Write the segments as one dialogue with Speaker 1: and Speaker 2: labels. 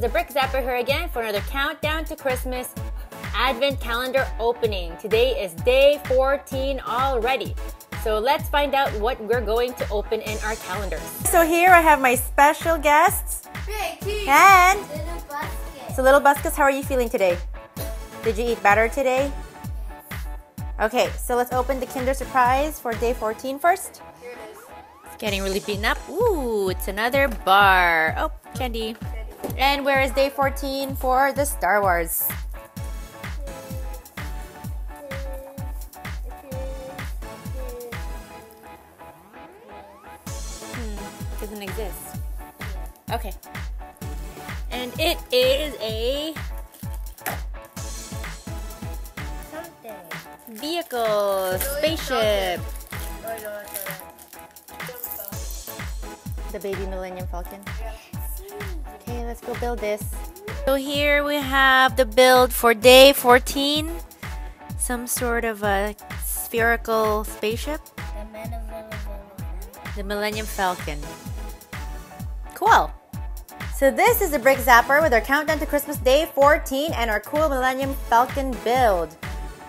Speaker 1: Zapper here again for another countdown to Christmas Advent calendar opening. Today is day 14 already. So let's find out what we're going to open in our calendars.
Speaker 2: So here I have my special guests.
Speaker 3: Big T.
Speaker 2: And
Speaker 3: Little Buskus.
Speaker 2: so little Buskus, how are you feeling today? Did you eat better today? Okay, so let's open the Kinder Surprise for day 14 first.
Speaker 3: Here it is.
Speaker 1: It's getting really beaten up. Ooh, it's another bar. Oh, candy.
Speaker 2: And where is day 14 for the Star Wars?
Speaker 1: Hmm, doesn't exist. Okay. And it is a
Speaker 3: Something.
Speaker 1: vehicle, spaceship.
Speaker 3: Oh, no, it's alright.
Speaker 2: The baby Millennium Falcon. Okay, let's go build this.
Speaker 1: So here we have the build for day 14. Some sort of a spherical spaceship.
Speaker 3: The man of the
Speaker 1: Millennium Falcon. Cool.
Speaker 2: So this is the Brick Zapper with our countdown to Christmas Day 14 and our cool Millennium Falcon build.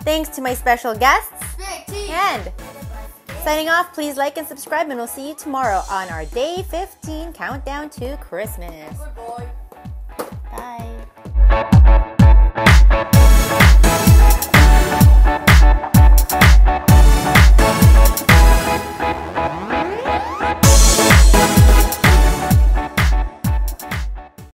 Speaker 2: Thanks to my special guests.
Speaker 3: Big T.
Speaker 2: And
Speaker 3: Little Buskus.
Speaker 2: Signing off, please like and subscribe and we'll see you tomorrow on our Day 15 countdown to Christmas.